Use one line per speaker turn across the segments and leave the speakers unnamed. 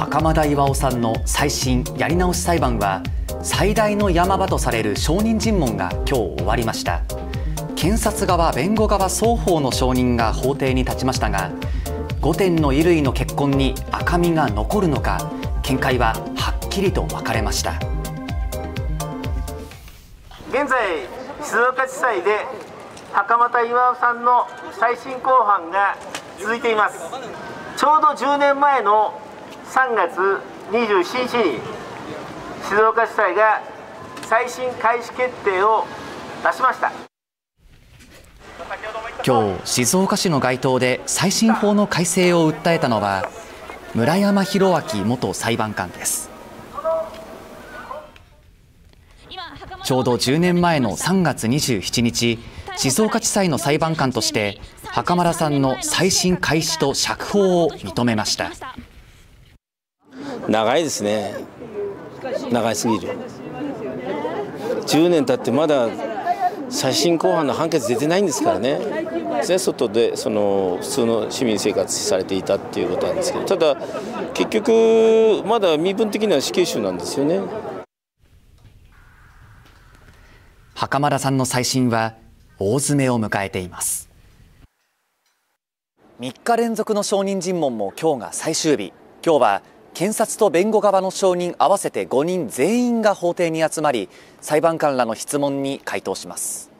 袴田巌さんの再審やり直し裁判は最大の山場とされる証人尋問が今日終わりました。検察側弁護側双方の証人が法廷に立ちましたが5点の衣類の結婚に赤みが残るのか見解ははっきりと分かれました。
現在静岡地裁で袴田巌さんの再審公判が続いています。ちょうど10年前の3月27日に静岡地裁が再審開始決定を出しました。
今日静岡市の街頭で再審法の改正を訴えたのは村山弘明元裁判官です。ちょうど10年前の3月27日静岡地裁の裁判官として袴田さんの再審開始と釈放を認めました。
長いですね。長すぎる。10年経ってまだ再審公判の判決出てないんですからね。外でその普通の市民生活されていたっていうことなんですけど。ただ結局まだ身分的には死刑囚なんですよね。
袴田さんの再審は大詰めを迎えています。3日連続の証人尋問も今日が最終日。今日は検察と弁護側の証人合わせて5人全員が法廷に集まり裁判官らの質問に回答します。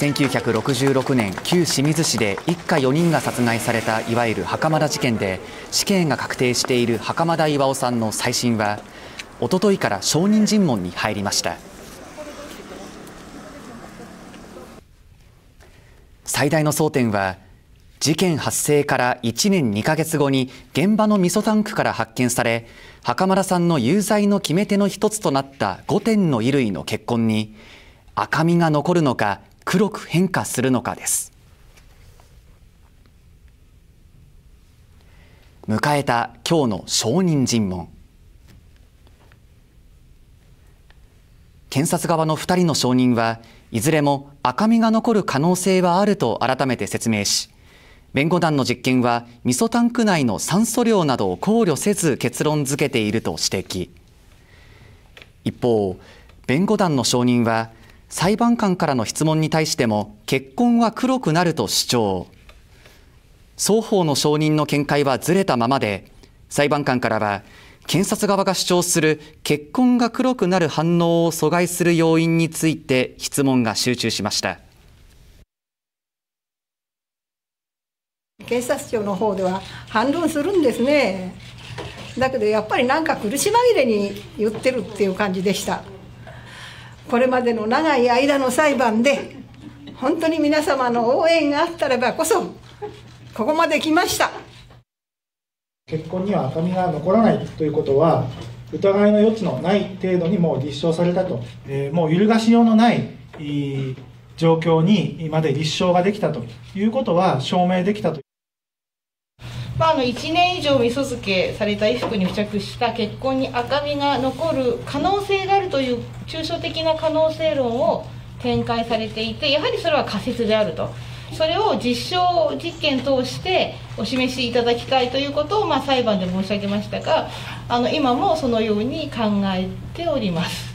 1966年旧清水市で一家4人が殺害されたいわゆる袴田事件で死刑が確定している袴田巌さんの再審はおとといから証人尋問に入りました。最大の争点は事件発生から1年2ヶ月後に現場の味噌タンクから発見され袴田さんの有罪の決め手の一つとなった5点の衣類の血痕に赤みが残るのか黒く変化するのかです。迎えた今日の証人尋問。検察側の2人の証人はいずれも赤みが残る可能性はあると改めて説明し弁護団の実験は味噌タンク内の酸素量などを考慮せず結論付けていると指摘。一方弁護団の証人は裁判官からの質問に対しても血痕は黒くなると主張。双方の証人の見解はずれたままで裁判官からは検察側が主張する血痕が黒くなる反応を阻害する要因について質問が集中しました。
警察庁の方では反論するんですね。だけどやっぱりなんか苦し紛れに言ってるっていう感じでした。これまでの長い間の裁判で本当に皆様の応援があったらばこそここまで来ました。
結婚には赤みが残らないということは疑いの余地のない程度にもう立証されたと、えー、もう揺るがしようのない状況にまで立証ができたということは証明できたと。
まあ、あの1年以上味噌漬けされた衣服に付着した血痕に赤みが残る可能性があるという抽象的な可能性論を展開されていてやはりそれは仮説であるとそれを実証実験通してお示しいただきたいということを、まあ、裁判で申し上げましたがあの今もそのように考えております。